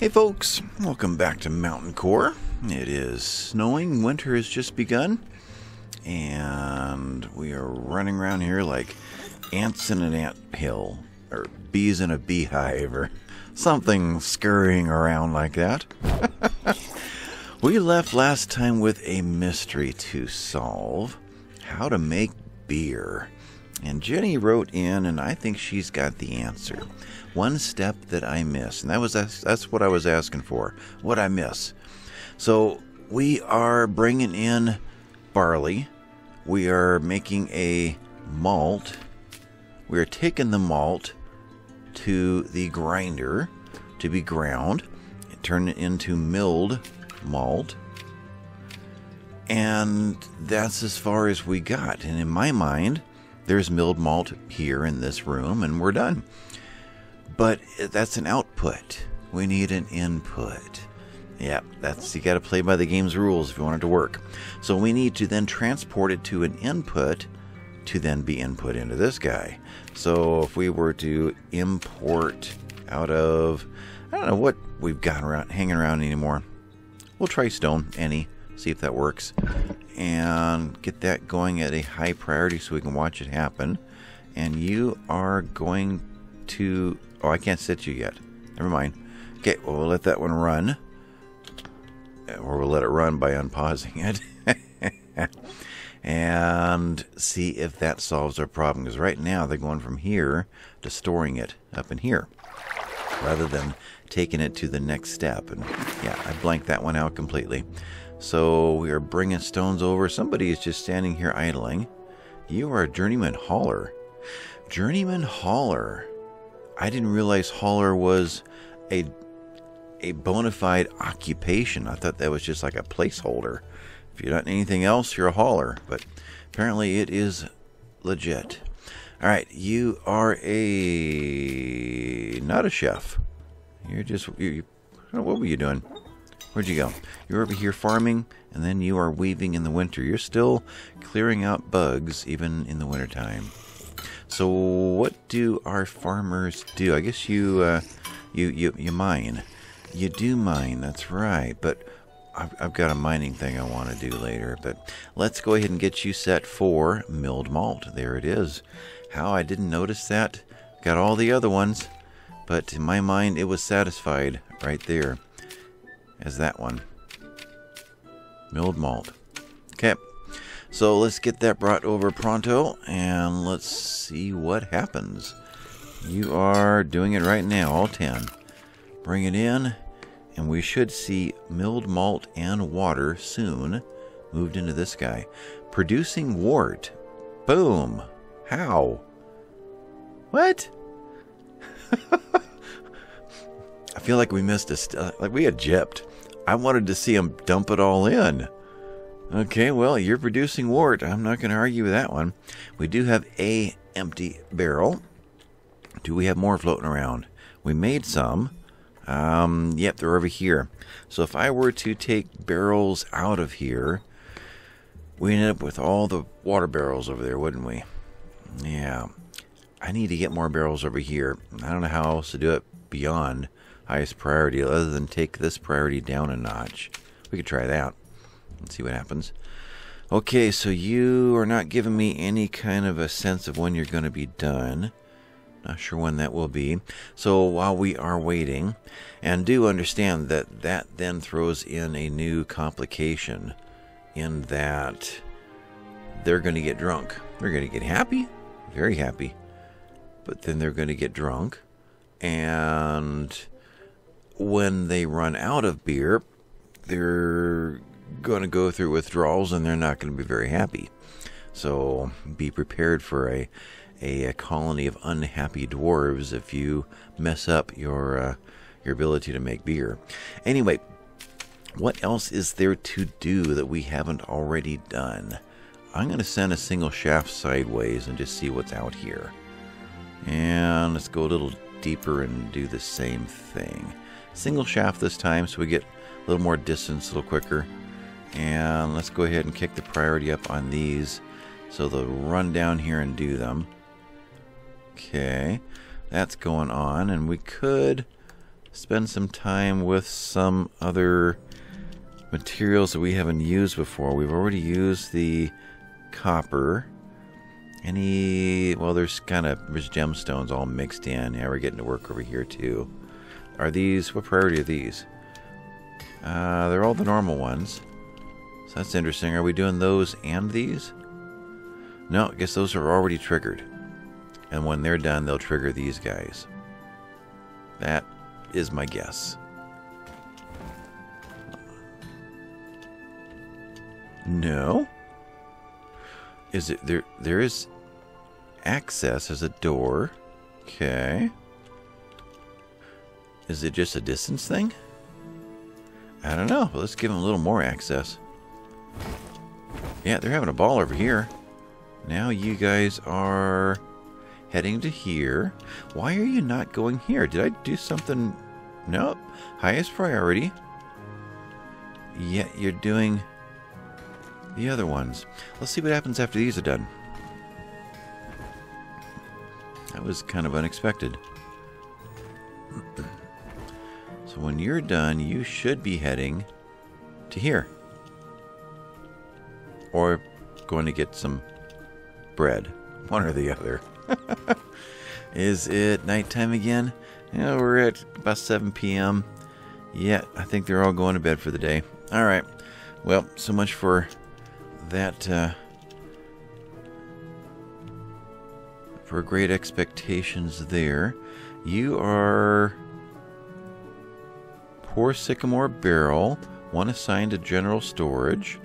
Hey folks, welcome back to Mountaincore. It is snowing, winter has just begun, and we are running around here like ants in an ant hill, or bees in a beehive, or something scurrying around like that. we left last time with a mystery to solve how to make beer. And Jenny wrote in, and I think she's got the answer one step that I miss. And that was that's, that's what I was asking for. What I miss. So we are bringing in barley. We are making a malt. We are taking the malt to the grinder to be ground, and turn it into milled malt. And that's as far as we got. And in my mind, there's milled malt here in this room, and we're done. But that's an output. We need an input. Yep, that's you got to play by the game's rules if you want it to work. So we need to then transport it to an input to then be input into this guy. So if we were to import out of I don't know what we've got around hanging around anymore. We'll try stone any, see if that works, and get that going at a high priority so we can watch it happen. And you are going to Oh, I can't set you yet. Never mind. Okay, well, we'll let that one run. Or we'll let it run by unpausing it. and see if that solves our problem. Because right now they're going from here to storing it up in here. Rather than taking it to the next step. And yeah, I blanked that one out completely. So we are bringing stones over. Somebody is just standing here idling. You are a journeyman hauler. Journeyman hauler. I didn't realize hauler was a a bona fide occupation. I thought that was just like a placeholder. If you're not anything else, you're a hauler. But apparently, it is legit. All right, you are a not a chef. You're just you. you what were you doing? Where'd you go? You're over here farming, and then you are weaving in the winter. You're still clearing out bugs even in the wintertime. So what do our farmers do? I guess you uh, you you you mine. You do mine. That's right. But I've, I've got a mining thing I want to do later. But let's go ahead and get you set for milled malt. There it is. How I didn't notice that. Got all the other ones, but in my mind it was satisfied right there as that one. Milled malt. Okay. So let's get that brought over pronto and let's see what happens. You are doing it right now, all 10. Bring it in, and we should see milled malt and water soon moved into this guy. Producing wort. Boom. How? What? I feel like we missed a like we had gypped. I wanted to see him dump it all in. Okay, well, you're producing wort. I'm not going to argue with that one. We do have a empty barrel. Do we have more floating around? We made some. Um, yep, they're over here. So if I were to take barrels out of here, we end up with all the water barrels over there, wouldn't we? Yeah. I need to get more barrels over here. I don't know how else to do it beyond highest priority other than take this priority down a notch. We could try that. Let's see what happens. Okay, so you are not giving me any kind of a sense of when you're going to be done. Not sure when that will be. So while we are waiting, and do understand that that then throws in a new complication in that they're going to get drunk. They're going to get happy, very happy, but then they're going to get drunk. And when they run out of beer, they're going to go through withdrawals and they're not going to be very happy. So be prepared for a, a, a colony of unhappy dwarves if you mess up your uh, your ability to make beer. Anyway, what else is there to do that we haven't already done? I'm going to send a single shaft sideways and just see what's out here. And let's go a little deeper and do the same thing. Single shaft this time so we get a little more distance a little quicker. And let's go ahead and kick the priority up on these so they'll run down here and do them. Okay, that's going on. And we could spend some time with some other materials that we haven't used before. We've already used the copper. Any, well, there's kind of, there's gemstones all mixed in. Yeah, we're getting to work over here too. Are these, what priority are these? Uh, they're all the normal ones. So that's interesting. Are we doing those and these? No, I guess those are already triggered. And when they're done, they'll trigger these guys. That is my guess. No. Is it there there is access as a door. Okay. Is it just a distance thing? I don't know. Let's give them a little more access. Yeah, they're having a ball over here. Now you guys are heading to here. Why are you not going here? Did I do something? Nope. Highest priority. Yet you're doing the other ones. Let's see what happens after these are done. That was kind of unexpected. when you're done, you should be heading to here. Or going to get some bread. One or the other. Is it nighttime again? Yeah, we're at about 7 p.m. Yeah, I think they're all going to bed for the day. All right. Well, so much for that. Uh, for great expectations there. You are poor sycamore barrel, one assigned to general storage.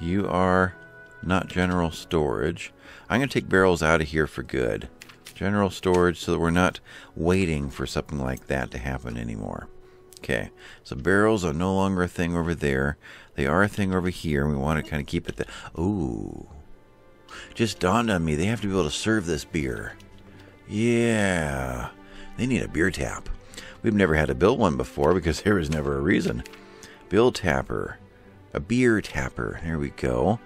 You are not general storage. I'm going to take barrels out of here for good. General storage so that we're not waiting for something like that to happen anymore. Okay, so barrels are no longer a thing over there. They are a thing over here, and we want to kind of keep it there. Ooh. Just dawned on me, they have to be able to serve this beer. Yeah. They need a beer tap. We've never had to build one before because there was never a reason. Bill tapper. A beer tapper. There we go.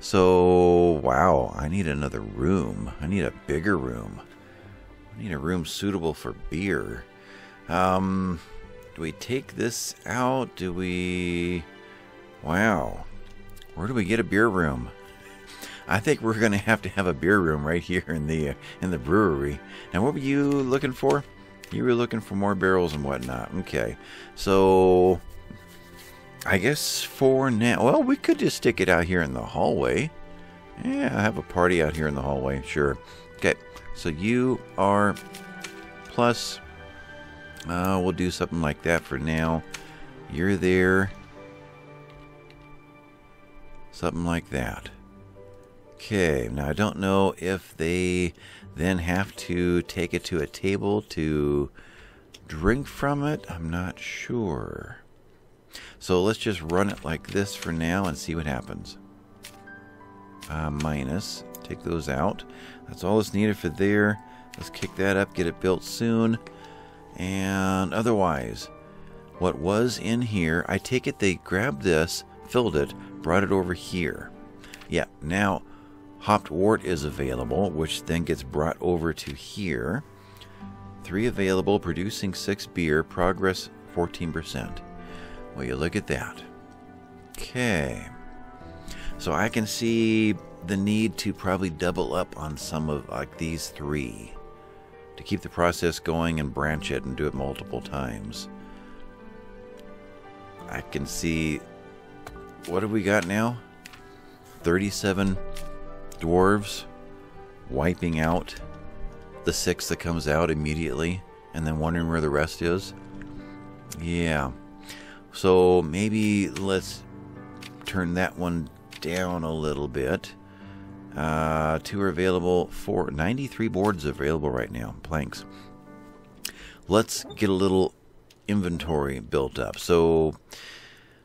So, wow, I need another room. I need a bigger room. I need a room suitable for beer. Um, do we take this out? Do we. Wow. Where do we get a beer room? I think we're going to have to have a beer room right here in the uh, in the brewery. Now, what were you looking for? You were looking for more barrels and whatnot. Okay, so I guess for now, well, we could just stick it out here in the hallway. Yeah, I have a party out here in the hallway. Sure. Okay, so you are plus. Uh, we'll do something like that for now. You're there. Something like that. Okay, now I don't know if they then have to take it to a table to drink from it. I'm not sure. So let's just run it like this for now and see what happens. Uh, minus. Take those out. That's all that's needed for there. Let's kick that up, get it built soon. And otherwise, what was in here, I take it they grabbed this, filled it, brought it over here. Yeah, now hopped wort is available, which then gets brought over to here. Three available, producing six beer, progress 14%. Well, you look at that. Okay. So I can see the need to probably double up on some of like these three to keep the process going and branch it and do it multiple times. I can see what have we got now? 37 dwarves wiping out the six that comes out immediately and then wondering where the rest is. Yeah. So maybe let's turn that one down a little bit. Uh, two are available for 93 boards available right now, planks. Let's get a little inventory built up. So,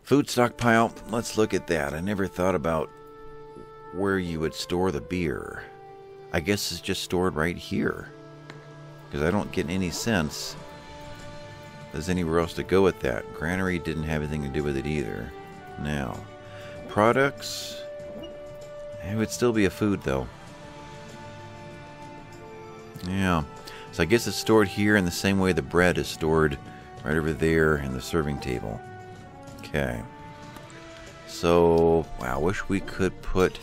food stockpile, let's look at that. I never thought about where you would store the beer. I guess it's just stored right here. Because I don't get any sense there's anywhere else to go with that. Granary didn't have anything to do with it either. Now, products. It would still be a food though. Yeah. So I guess it's stored here in the same way the bread is stored right over there in the serving table. Okay. So, wow, I wish we could put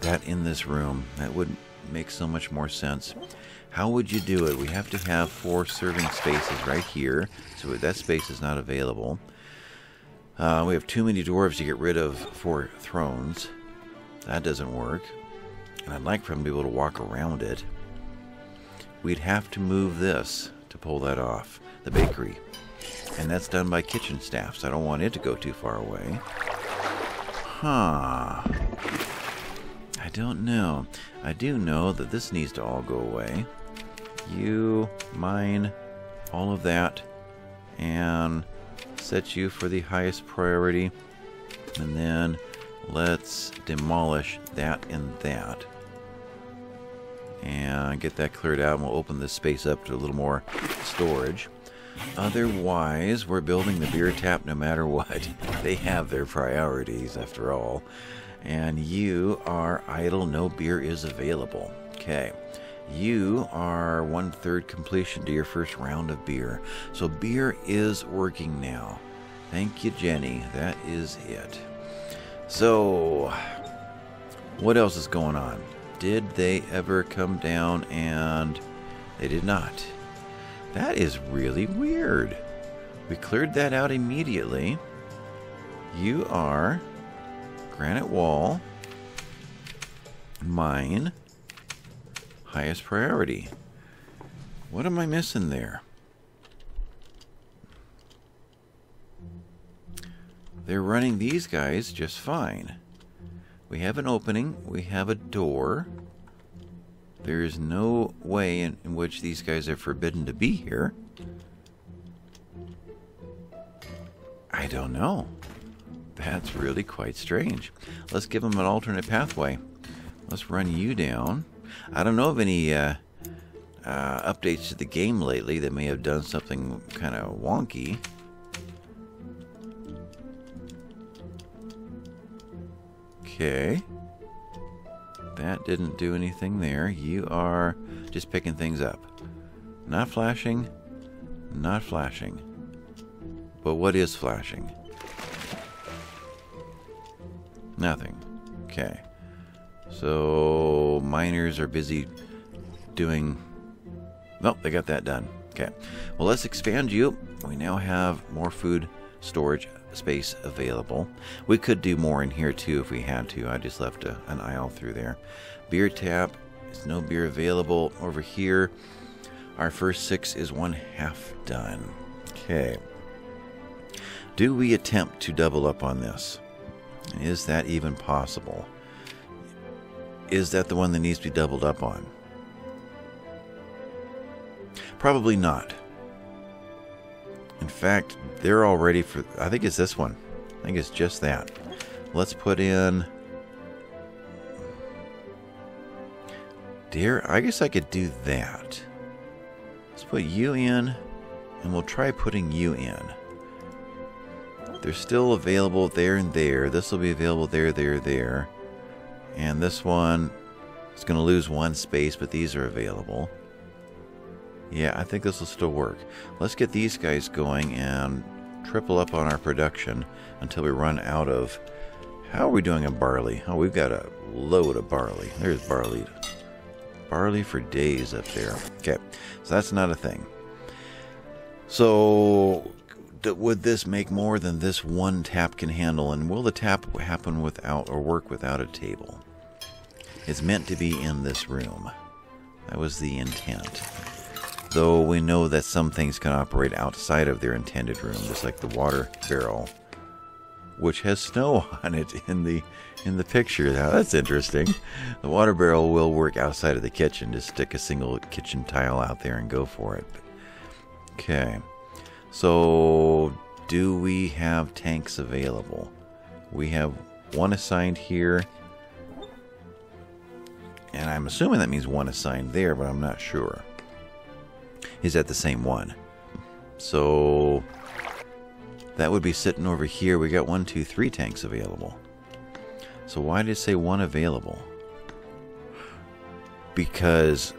that in this room. That would make so much more sense. How would you do it? We have to have four serving spaces right here, so that space is not available. Uh, we have too many dwarves to get rid of four thrones. That doesn't work. And I'd like for them to be able to walk around it. We'd have to move this to pull that off, the bakery. And that's done by kitchen staff, so I don't want it to go too far away. Huh. I don't know. I do know that this needs to all go away. You, mine, all of that. And set you for the highest priority. And then let's demolish that and that. And get that cleared out and we'll open this space up to a little more storage. Otherwise, we're building the beer tap no matter what. They have their priorities, after all. And you are idle, no beer is available. Okay. You are one third completion to your first round of beer. So beer is working now. Thank you, Jenny. That is it. So, what else is going on? Did they ever come down and they did not? That is really weird. We cleared that out immediately. You are granite wall, mine, highest priority. What am I missing there? They're running these guys just fine. We have an opening, we have a door. There is no way in, in which these guys are forbidden to be here. I don't know. That's really quite strange. Let's give them an alternate pathway. Let's run you down. I don't know of any uh, uh, updates to the game lately that may have done something kind of wonky. Okay. That didn't do anything there. You are just picking things up. Not flashing. Not flashing. But what is flashing? Nothing. Okay. So, miners are busy doing... Nope, they got that done. Okay. Well, let's expand you. We now have more food storage space available. We could do more in here too if we had to. I just left a, an aisle through there. Beer tap. There's no beer available over here. Our first six is one half done. Okay. Do we attempt to double up on this? Is that even possible? Is that the one that needs to be doubled up on? Probably not. In fact, they're all ready for. I think it's this one. I think it's just that. Let's put in. Dear, I guess I could do that. Let's put you in, and we'll try putting you in. They're still available there and there. This will be available there, there, there. And this one is going to lose one space, but these are available. Yeah, I think this will still work. Let's get these guys going and triple up on our production until we run out of... How are we doing in barley? Oh, we've got a load of barley. There's barley. Barley for days up there. Okay, so that's not a thing. So, would this make more than this one tap can handle? And will the tap happen without or work without a table? It's meant to be in this room. That was the intent though we know that some things can operate outside of their intended room, just like the water barrel, which has snow on it in the in the picture. Now that's interesting. The water barrel will work outside of the kitchen. Just stick a single kitchen tile out there and go for it. Okay, so do we have tanks available? We have one assigned here. And I'm assuming that means one assigned there, but I'm not sure is at the same one. So that would be sitting over here. We got one, two, three tanks available. So why did it say one available? Because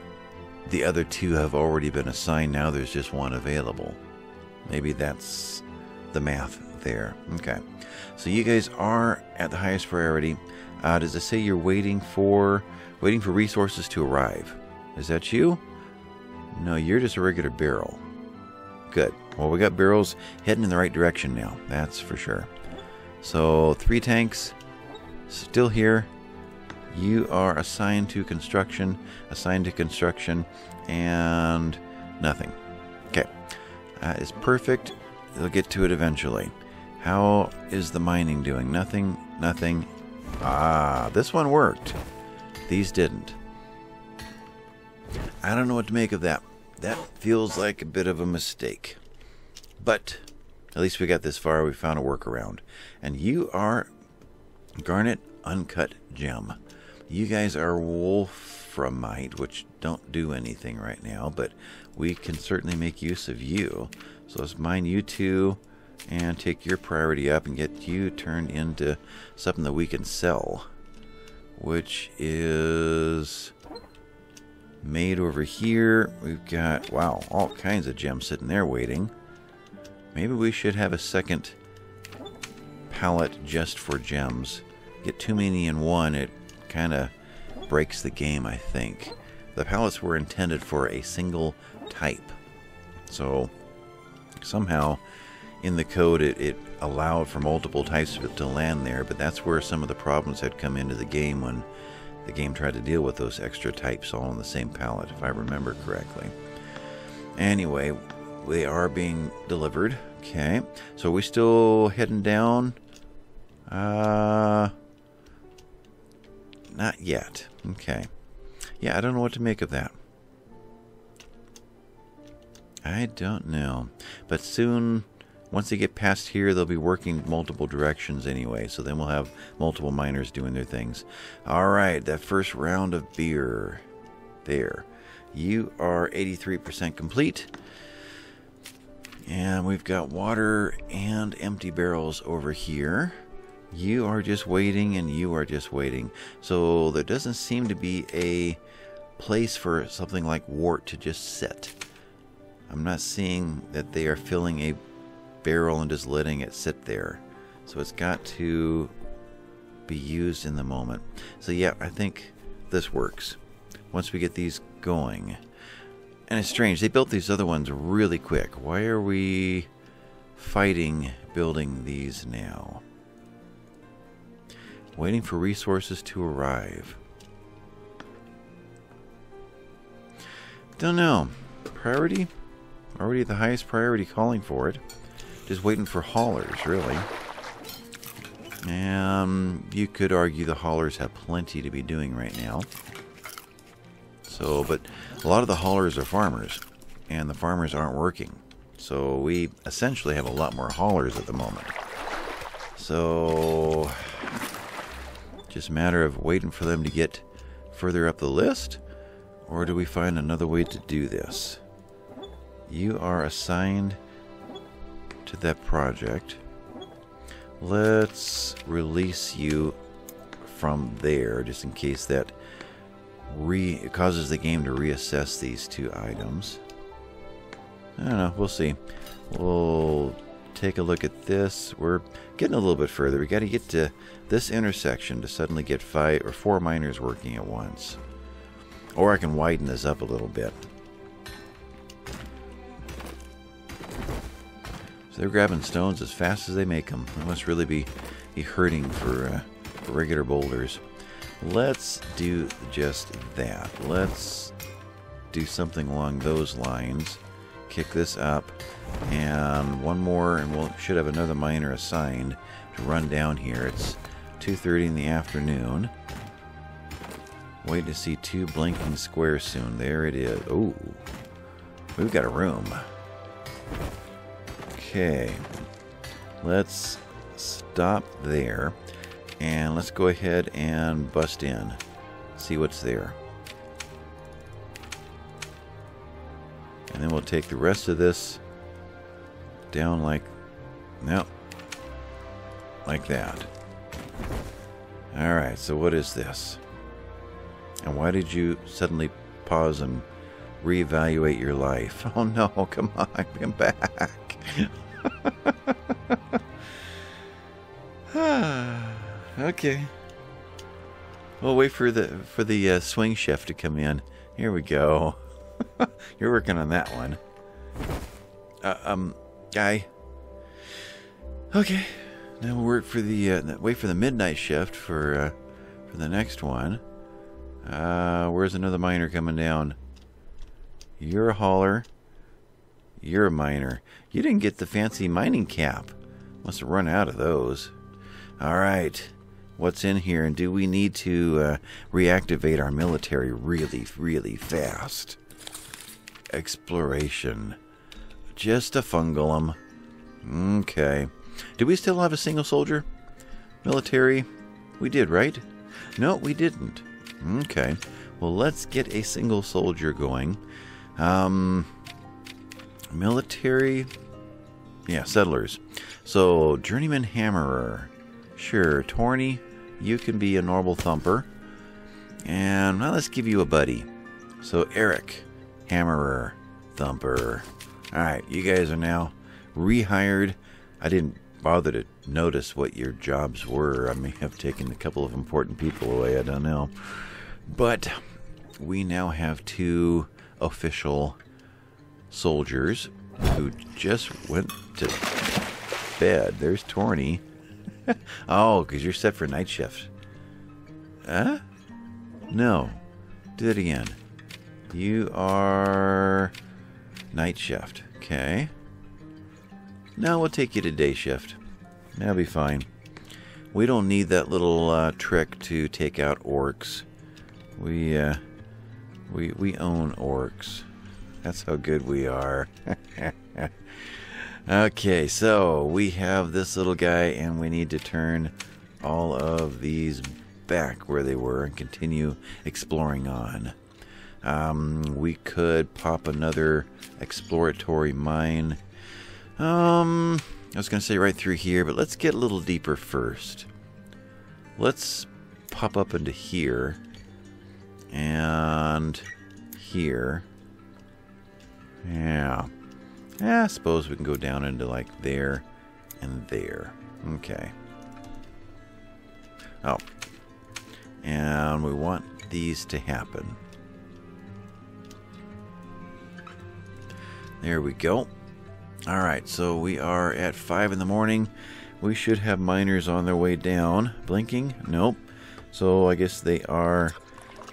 the other two have already been assigned. Now there's just one available. Maybe that's the math there. Okay. So you guys are at the highest priority. Uh, does it say you're waiting for waiting for resources to arrive? Is that you? No, you're just a regular barrel. Good. Well, we got barrels heading in the right direction now. That's for sure. So three tanks still here. You are assigned to construction, assigned to construction, and nothing. Okay. That is perfect. They'll get to it eventually. How is the mining doing? Nothing, nothing. Ah, this one worked. These didn't. I don't know what to make of that. That feels like a bit of a mistake. But at least we got this far. We found a workaround. And you are Garnet Uncut Gem. You guys are Wolframite, which don't do anything right now, but we can certainly make use of you. So let's mine you two and take your priority up and get you turned into something that we can sell. Which is made over here. We've got, wow, all kinds of gems sitting there waiting. Maybe we should have a second pallet just for gems. Get too many in one, it kind of breaks the game, I think. The pallets were intended for a single type. So somehow in the code it, it allowed for multiple types to land there, but that's where some of the problems had come into the game when the game tried to deal with those extra types all on the same palette, if I remember correctly. Anyway, they are being delivered. Okay, so we still heading down? Uh, not yet. Okay. Yeah, I don't know what to make of that. I don't know. But soon, once they get past here, they'll be working multiple directions anyway. So then we'll have multiple miners doing their things. All right, that first round of beer. There. You are 83% complete. And we've got water and empty barrels over here. You are just waiting and you are just waiting. So there doesn't seem to be a place for something like wort to just sit. I'm not seeing that they are filling a barrel and just letting it sit there. So it's got to be used in the moment. So yeah, I think this works. Once we get these going. And it's strange, they built these other ones really quick. Why are we fighting building these now? Waiting for resources to arrive. Don't know. Priority? Already the highest priority calling for it. Just waiting for haulers, really. And you could argue the haulers have plenty to be doing right now. So, but a lot of the haulers are farmers, and the farmers aren't working. So we essentially have a lot more haulers at the moment. So, just a matter of waiting for them to get further up the list, or do we find another way to do this? You are assigned to that project. Let's release you from there, just in case that re causes the game to reassess these two items. I don't know. We'll see. We'll take a look at this. We're getting a little bit further. We got to get to this intersection to suddenly get five or four miners working at once. Or I can widen this up a little bit. So they're grabbing stones as fast as they make them. They must really be, be hurting for, uh, for regular boulders. Let's do just that. Let's do something along those lines. Kick this up. And one more, and we we'll, should have another miner assigned to run down here. It's 2.30 in the afternoon. Wait to see two blinking squares soon. There it is. Oh, we've got a room. Okay. Let's stop there. And let's go ahead and bust in. See what's there. And then we'll take the rest of this down like, nope, like that. Alright, so what is this? And why did you suddenly pause and reevaluate your life? Oh no, come on, come back. okay. We'll wait for the for the uh, swing shift to come in. Here we go. You're working on that one. Uh, um, guy. Okay. Now we'll work for the uh, wait for the midnight shift for uh, for the next one. Uh, where's another miner coming down? You're a hauler. You're a miner. You didn't get the fancy mining cap. Must have run out of those. All right. What's in here? And do we need to uh, reactivate our military really, really fast? Exploration. Just a Fungolem. Okay. Do we still have a single soldier? Military? We did, right? No, we didn't. Okay. Well, let's get a single soldier going. Um, military? Yeah, settlers. So, Journeyman Hammerer. Sure, Torny, you can be a normal thumper. And well, let's give you a buddy. So, Eric, Hammerer, Thumper. Alright, you guys are now rehired. I didn't bother to notice what your jobs were. I may have taken a couple of important people away, I don't know. But we now have two official soldiers who just went to bed. There's Torny. oh, because you're set for night shift. Huh? No. Do that again. You are night shift. Okay. Now we'll take you to day shift. That'll be fine. We don't need that little uh, trick to take out orcs. We uh, we we own orcs. That's how good we are. okay, so we have this little guy, and we need to turn all of these back where they were and continue exploring on. Um, we could pop another exploratory mine. Um, I was going to say right through here, but let's get a little deeper first. Let's pop up into here and here. Yeah. Yeah, I suppose we can go down into like there and there. Okay. Oh. And we want these to happen. There we go. Alright, so we are at 5 in the morning. We should have miners on their way down. Blinking? Nope. So I guess they are...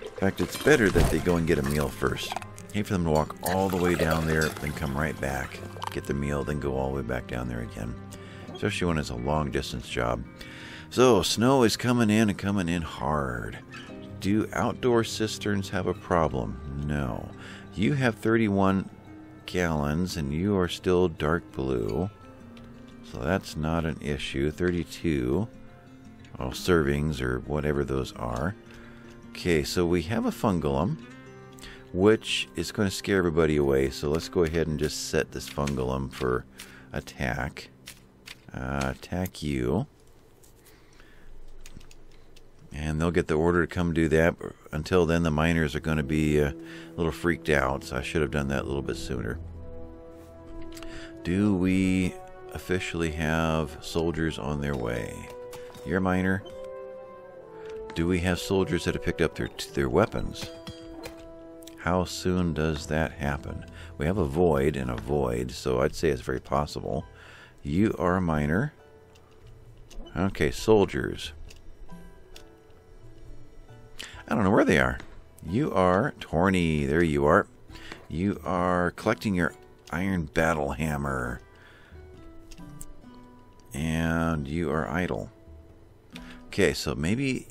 In fact, it's better that they go and get a meal first. Hate for them to walk all the way down there, then come right back, get the meal, then go all the way back down there again. Especially when it's a long distance job. So, snow is coming in and coming in hard. Do outdoor cisterns have a problem? No. You have 31 gallons and you are still dark blue. So that's not an issue. 32 well, servings or whatever those are. Okay, so we have a Fungolem, which is going to scare everybody away. So let's go ahead and just set this Fungolem for attack. Uh, attack you. And they'll get the order to come do that. Until then, the miners are going to be uh, a little freaked out, so I should have done that a little bit sooner. Do we officially have soldiers on their way? You're a miner. Do we have soldiers that have picked up their their weapons? How soon does that happen? We have a void and a void, so I'd say it's very possible. You are a miner. Okay, soldiers. I don't know where they are. You are Torny. There you are. You are collecting your iron battle hammer. And you are idle. Okay, so maybe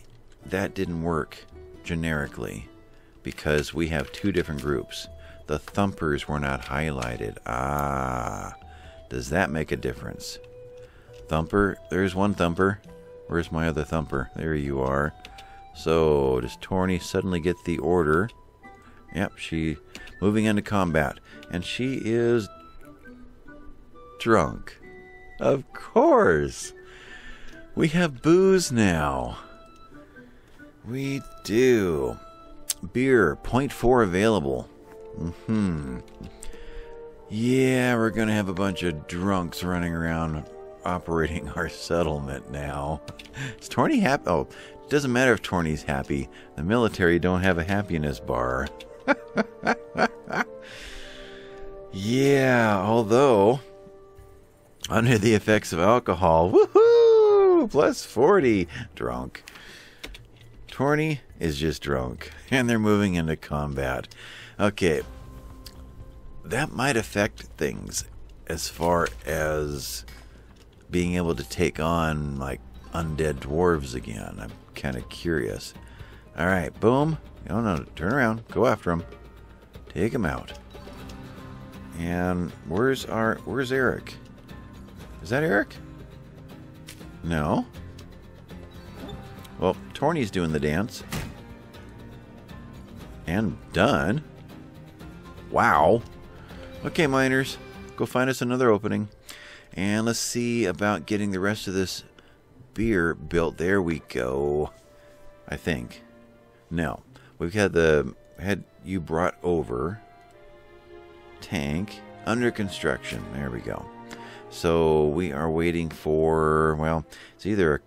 that didn't work generically because we have two different groups. The thumpers were not highlighted. Ah, does that make a difference? Thumper, there's one thumper. Where's my other thumper? There you are. So, does Torny suddenly get the order? Yep, she moving into combat. And she is drunk. Of course. We have booze now. We do. Beer, 0.4 available. hmm Yeah, we're gonna have a bunch of drunks running around operating our settlement now. Is Torny happy? Oh, it doesn't matter if Torny's happy. The military don't have a happiness bar. yeah, although under the effects of alcohol, woohoo! Plus 40 drunk. Torny is just drunk, and they're moving into combat. Okay, that might affect things as far as being able to take on like undead dwarves again. I'm kind of curious. All right, boom. No, no, turn around. Go after him. Take him out. And where's our where's Eric? Is that Eric? No. Well, Torny's doing the dance. And done. Wow. Okay, miners, go find us another opening. And let's see about getting the rest of this beer built. There we go. I think. No. We've had the had you brought over tank under construction. There we go. So we are waiting for well, it's either a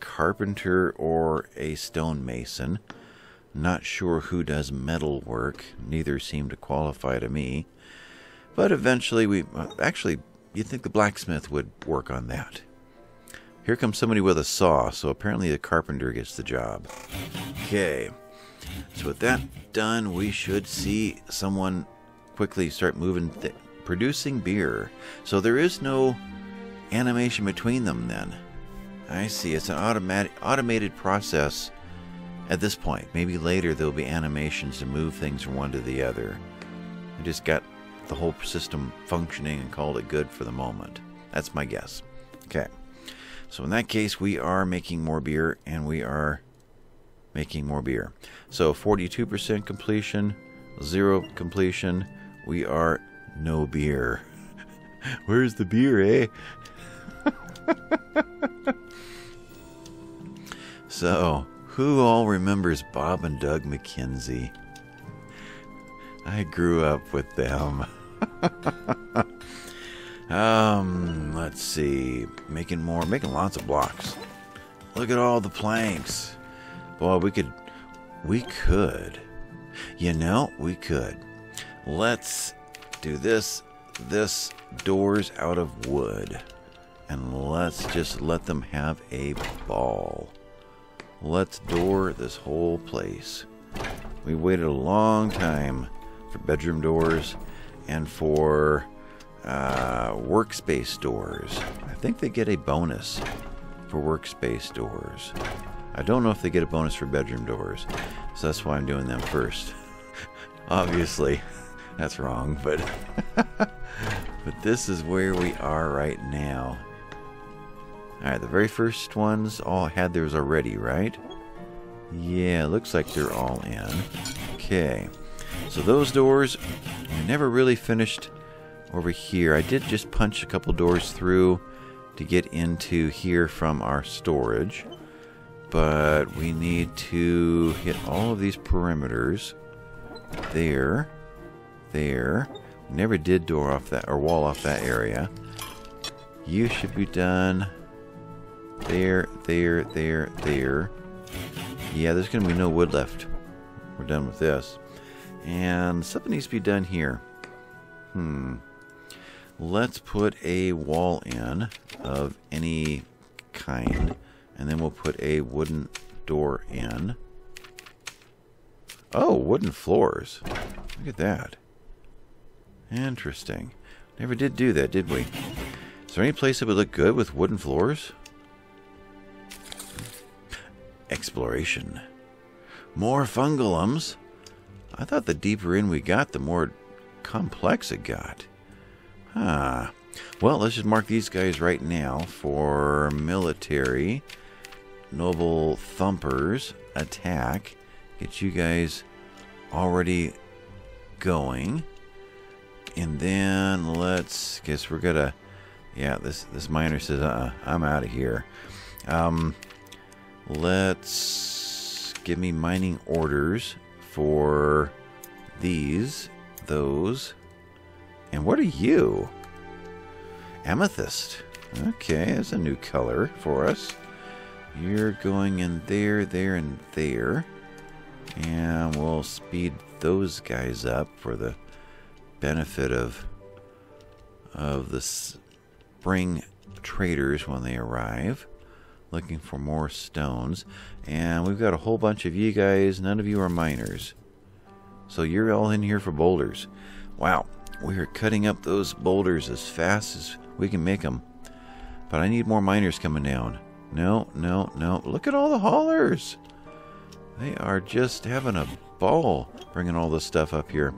carpenter or a stonemason. Not sure who does metal work. Neither seem to qualify to me. But eventually, we uh, actually, you'd think the blacksmith would work on that. Here comes somebody with a saw, so apparently the carpenter gets the job. Okay. So with that done, we should see someone quickly start moving, producing beer. So there is no animation between them then. I see. It's an automatic, automated process at this point. Maybe later there'll be animations to move things from one to the other. I just got the whole system functioning and called it good for the moment. That's my guess. Okay. So in that case, we are making more beer and we are making more beer. So 42% completion, zero completion. We are no beer. Where's the beer, eh? so, who all remembers Bob and Doug McKenzie? I grew up with them. um, let's see. Making more, making lots of blocks. Look at all the planks. Boy, we could, we could. You know, we could. Let's do this, this doors out of wood. And let's just let them have a ball. Let's door this whole place. We waited a long time for bedroom doors and for uh, workspace doors. I think they get a bonus for workspace doors. I don't know if they get a bonus for bedroom doors, so that's why I'm doing them first. Obviously, that's wrong, but but this is where we are right now. All right, the very first ones all had theirs already, right? Yeah, looks like they're all in. Okay. So those doors, I never really finished over here. I did just punch a couple doors through to get into here from our storage. But we need to hit all of these perimeters. There. There. Never did door off that or wall off that area. You should be done. There, there, there, there. Yeah, there's going to be no wood left. We're done with this. And something needs to be done here. Hmm. Let's put a wall in of any kind. And then we'll put a wooden door in. Oh, wooden floors. Look at that. Interesting. Never did do that, did we? Is there any place that would look good with wooden floors? Exploration. More Fungolems. I thought the deeper in we got, the more complex it got. Huh. Well, let's just mark these guys right now for military. Noble Thumpers attack. Get you guys already going. And then let's guess we're gonna yeah, this this miner says uh I'm out of here. Um let's give me mining orders for these, those, And what are you? Amethyst. Okay, that's a new color for us. You're going in there, there, and there. And we'll speed those guys up for the benefit of of the spring traders when they arrive looking for more stones. And we've got a whole bunch of you guys. None of you are miners. So you're all in here for boulders. Wow we are cutting up those boulders as fast as we can make them but i need more miners coming down. No no no. Look at all the haulers. They are just having a ball bringing all this stuff up here.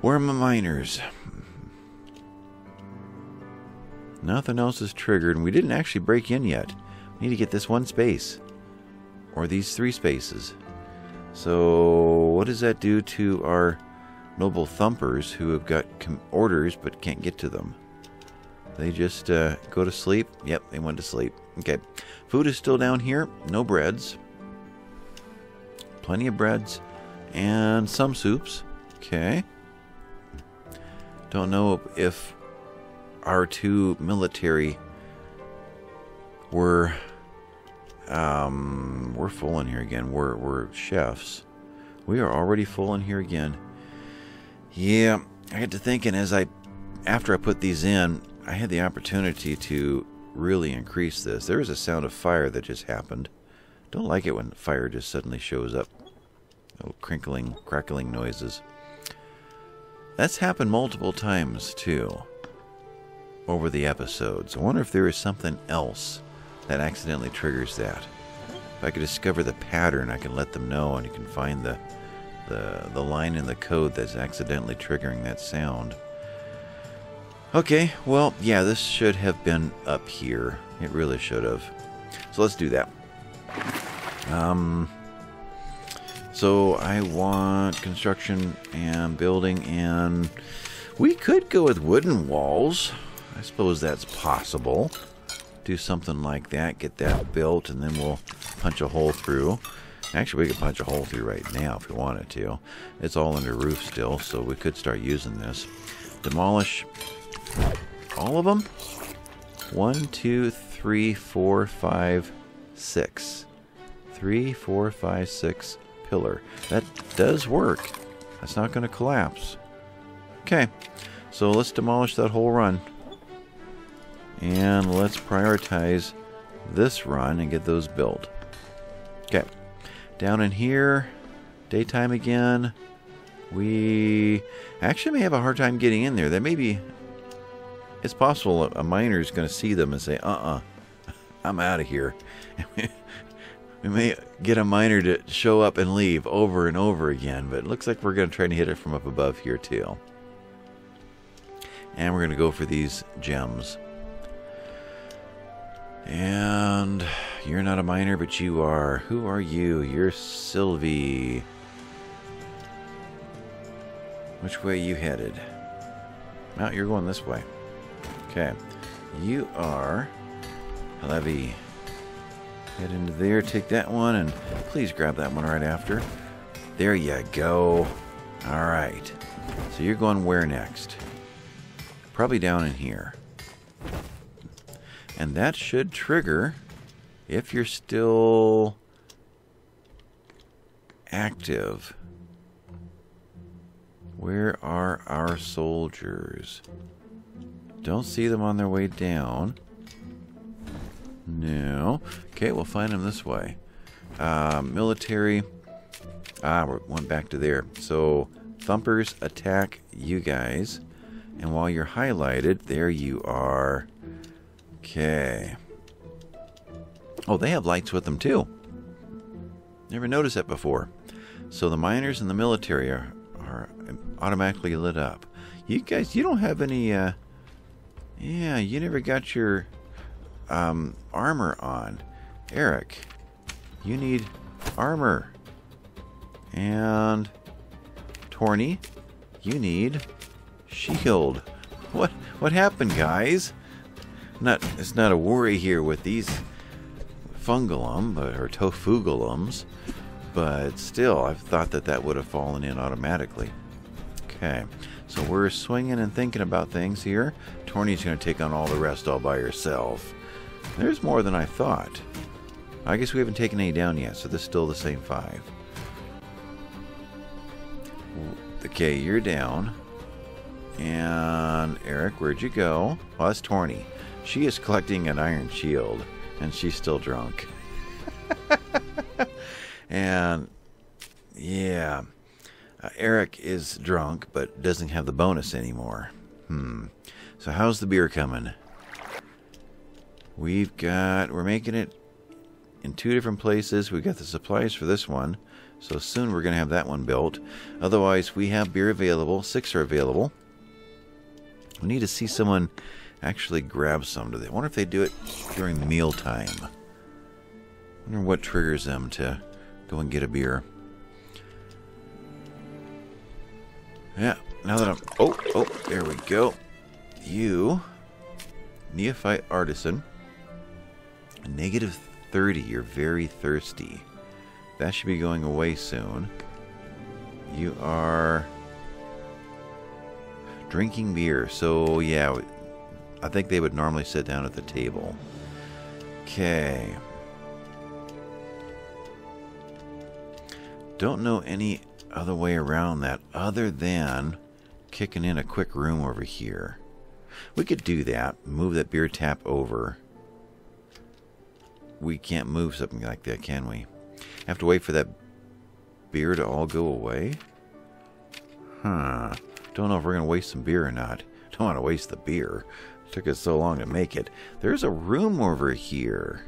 Where are my miners? Nothing else is triggered, and we didn't actually break in yet. We need to get this one space. Or these three spaces. So, what does that do to our noble thumpers who have got orders but can't get to them? They just uh, go to sleep? Yep, they went to sleep. Okay. Food is still down here. No breads. Plenty of breads. And some soups. Okay. Don't know if our two military were um, we're full in here again. We're we're chefs. We are already full in here again. Yeah, I got to thinking as I after I put these in, I had the opportunity to really increase this. There is a sound of fire that just happened. Don't like it when fire just suddenly shows up. Little crinkling, crackling noises. That's happened multiple times too over the episodes. I wonder if there is something else that accidentally triggers that. If I could discover the pattern, I can let them know, and you can find the the the line in the code that's accidentally triggering that sound. Okay, well, yeah, this should have been up here. It really should have. So let's do that. Um, so I want construction and building, and we could go with wooden walls. I suppose that's possible. Do something like that, get that built, and then we'll punch a hole through. Actually, we could punch a hole through right now if we wanted to. It's all under roof still, so we could start using this. Demolish all of them. One, two, three, four, five, six. Three, four, five, six pillar. That does work. That's not going to collapse. Okay, so let's demolish that whole run. And let's prioritize this run and get those built. Okay. Down in here, daytime again. We actually may have a hard time getting in there. That may be... It's possible a miner is going to see them and say, uh-uh, I'm out of here. we may get a miner to show up and leave over and over again, but it looks like we're going to try to hit it from up above here too. And we're going to go for these gems. And you're not a miner, but you are. Who are you? You're Sylvie. Which way you headed? Well, you're going this way. Okay. You are Levy. Head into there, take that one, and please grab that one right after. There you go. Alright. So you're going where next? Probably down in here. And that should trigger if you're still active. Where are our soldiers? Don't see them on their way down. No. Okay, we'll find them this way. Uh, military. Ah, we went back to there. So, thumpers attack you guys. And while you're highlighted, there you are. Okay. Oh, they have lights with them too. Never noticed that before. So the miners and the military are, are automatically lit up. You guys, you don't have any, uh, yeah, you never got your um, armor on. Eric, you need armor. And Torny, you need shield. What what happened, guys? Not it's not a worry here with these Fungolem but, or tofugulums, but still, I've thought that that would have fallen in automatically. Okay, So we're swinging and thinking about things here. Torny's going to take on all the rest all by herself. There's more than I thought. I guess we haven't taken any down yet, so this is still the same five. Okay, you're down. And Eric, where'd you go? Well, that's Torny. She is collecting an iron shield, and she's still drunk. and yeah, uh, Eric is drunk, but doesn't have the bonus anymore. Hmm. So how's the beer coming? We've got, we're making it in two different places. We got the supplies for this one. So soon we're going to have that one built. Otherwise, we have beer available. Six are available. We need to see someone actually grab some. Do they? I wonder if they do it during mealtime. Wonder what triggers them to go and get a beer. Yeah, now that I'm... Oh, oh, there we go. You, neophyte artisan, negative 30, you're very thirsty. That should be going away soon. You are drinking beer. So, yeah, I think they would normally sit down at the table. Okay. Don't know any other way around that other than kicking in a quick room over here. We could do that. Move that beer tap over. We can't move something like that, can we? Have to wait for that beer to all go away? Huh. Don't know if we're going to waste some beer or not. Don't want to waste the beer. Took us so long to make it. There's a room over here.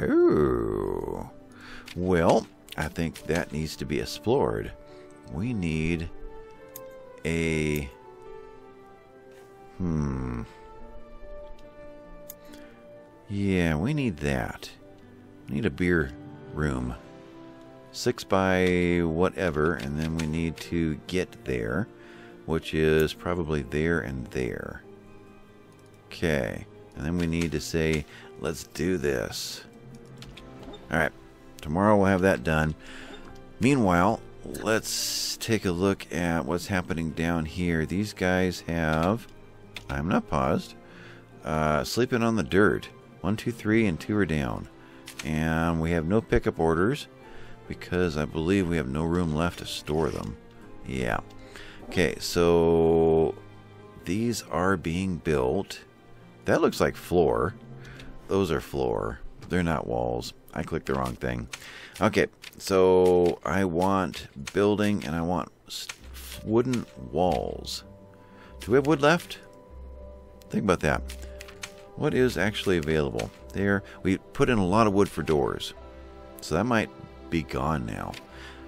Oh. Well, I think that needs to be explored. We need a... Hmm. Yeah, we need that. We need a beer room. Six by whatever, and then we need to get there, which is probably there and there. Okay, and then we need to say, let's do this. Alright, tomorrow we'll have that done. Meanwhile, let's take a look at what's happening down here. These guys have, I'm not paused, uh, sleeping on the dirt. One, two, three, and two are down. And we have no pickup orders because I believe we have no room left to store them. Yeah. Okay, so these are being built. That looks like floor. Those are floor. They're not walls. I clicked the wrong thing. Okay, so I want building and I want wooden walls. Do we have wood left? Think about that. What is actually available? There, we put in a lot of wood for doors. So that might be gone now.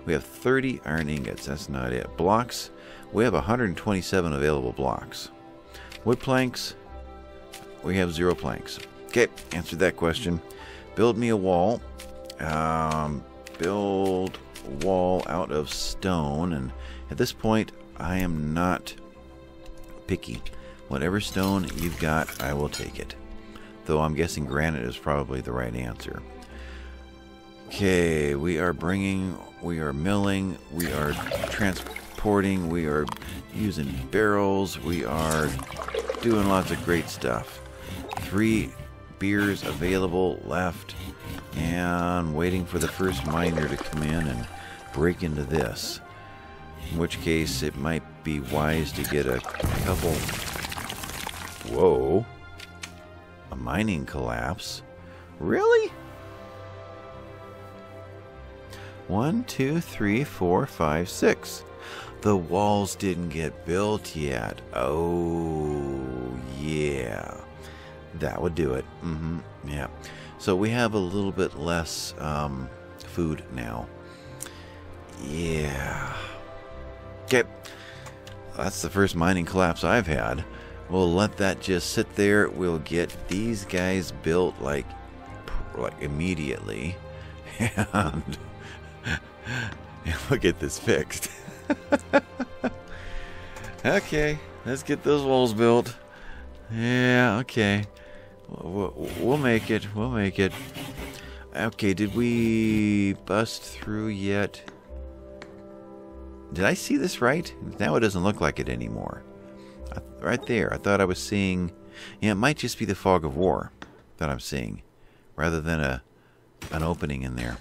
We have 30 iron ingots. That's not it. Blocks, we have 127 available blocks. Wood planks, we have zero planks. Okay, answered that question. Build me a wall. Um, build wall out of stone. And at this point, I am not picky. Whatever stone you've got, I will take it. Though I'm guessing granite is probably the right answer. Okay, we are bringing, we are milling, we are transporting, we are using barrels, we are doing lots of great stuff. Three beers available left, and waiting for the first miner to come in and break into this. In which case, it might be wise to get a couple. Whoa. A mining collapse? Really? One, two, three, four, five, six. The walls didn't get built yet. Oh, yeah. That would do it. Mm-hmm. Yeah. So we have a little bit less um, food now. Yeah. Okay. That's the first mining collapse I've had. We'll let that just sit there. We'll get these guys built like, like immediately. And we'll get this fixed. okay. Let's get those walls built. Yeah, okay. We'll make it. We'll make it. Okay, did we bust through yet? did I see this right? Now it doesn't look like it anymore. Right there, I thought I was seeing. Yeah, it might just be the fog of war that I'm seeing, rather than a an opening in there.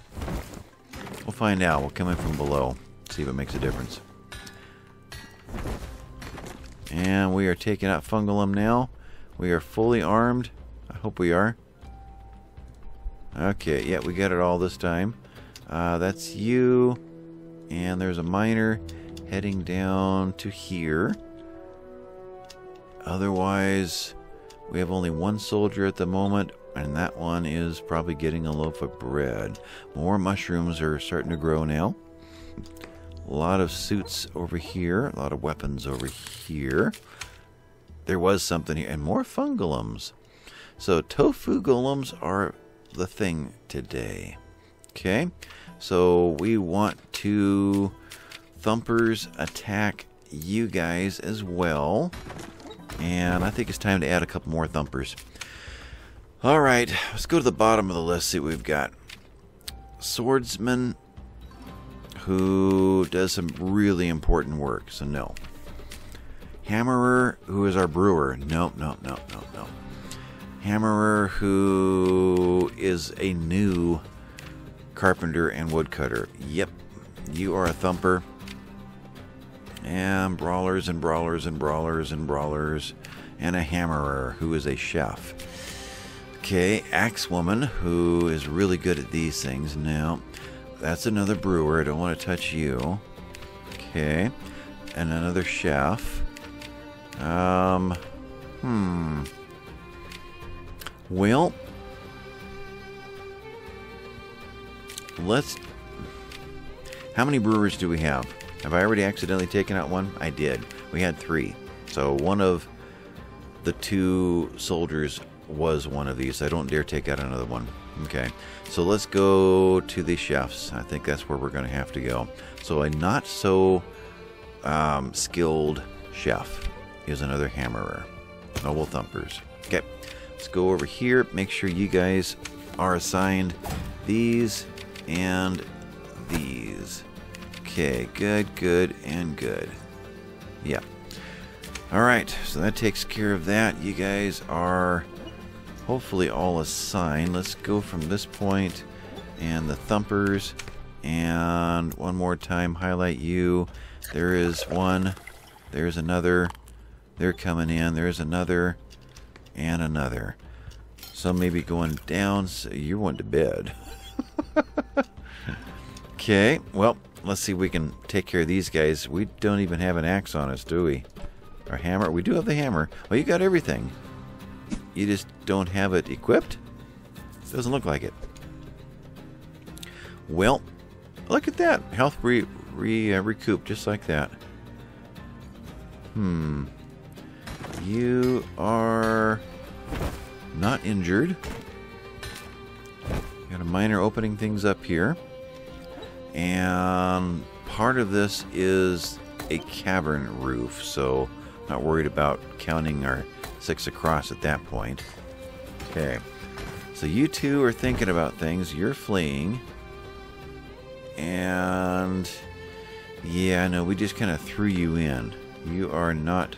We'll find out. We'll come in from below, see if it makes a difference. And we are taking out Fungolem now. We are fully armed. I hope we are. Okay, yeah, we got it all this time. Uh, that's you. And there's a miner heading down to here. Otherwise, we have only one soldier at the moment, and that one is probably getting a loaf of bread. More mushrooms are starting to grow now. A lot of suits over here, a lot of weapons over here. There was something here, and more Fungolems. So tofu golems are the thing today. Okay, so we want to thumpers attack you guys as well. And I think it's time to add a couple more thumpers. Alright, let's go to the bottom of the list, see what we've got. Swordsman, who does some really important work, so no. Hammerer, who is our brewer. Nope, nope, nope, nope, nope. Hammerer, who is a new carpenter and woodcutter. Yep, you are a thumper. And brawlers and brawlers and brawlers and brawlers. And a hammerer, who is a chef. Okay, axe woman, who is really good at these things. Now, that's another brewer. I don't want to touch you. Okay, and another chef. Um, hmm. Well, let's. How many brewers do we have? Have I already accidentally taken out one? I did. We had three. So one of the two soldiers was one of these. I don't dare take out another one. Okay. So let's go to the chefs. I think that's where we're going to have to go. So a not so um, skilled chef is another hammerer. Noble thumpers. Okay. Let's go over here. Make sure you guys are assigned these and these. Okay, good, good, and good. Yeah. Alright, so that takes care of that. You guys are hopefully all assigned. Let's go from this point and the thumpers. And one more time, highlight you. There is one. There's another. They're coming in. There's another. And another. So maybe going down. So you're going to bed. okay, well, let's see if we can take care of these guys. We don't even have an axe on us, do we? Our hammer? We do have the hammer. Well, you got everything. You just don't have it equipped? Doesn't look like it. Well, look at that. Health re, re uh, recoup, just like that. Hmm. You are not injured. Got a miner opening things up here. And part of this is a cavern roof, so not worried about counting our six across at that point. Okay. So you two are thinking about things. You're fleeing. And yeah, no, we just kind of threw you in. You are not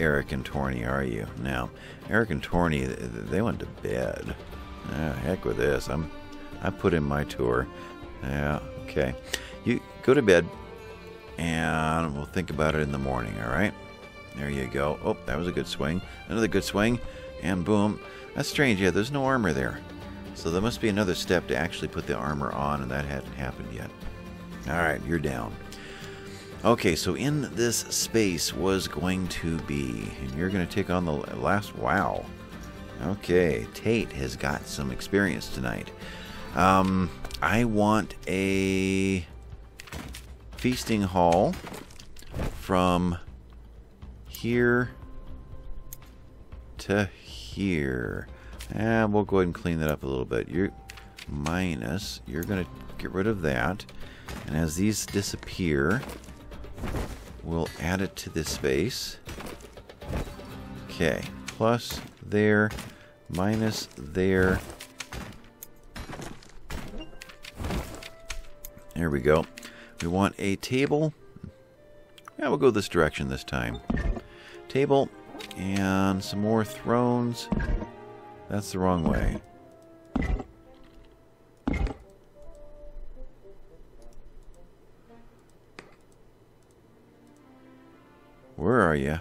Eric and Torny, are you? Now, Eric and Torny, they went to bed. Ah, heck with this. I'm, I put in my tour. Yeah, okay. You go to bed, and we'll think about it in the morning. All right. There you go. Oh, that was a good swing. Another good swing, and boom. That's strange. Yeah, there's no armor there. So there must be another step to actually put the armor on, and that hadn't happened yet. All right, you're down. Okay, so in this space was going to be, and you're going to take on the last. Wow. Okay, Tate has got some experience tonight. Um, I want a feasting hall from here to here. And we'll go ahead and clean that up a little bit. You're minus, you're going to get rid of that. And as these disappear, we'll add it to this space. Okay, plus there, minus there. There we go. We want a table. Yeah, we'll go this direction this time. Table and some more thrones. That's the wrong way. Where are you?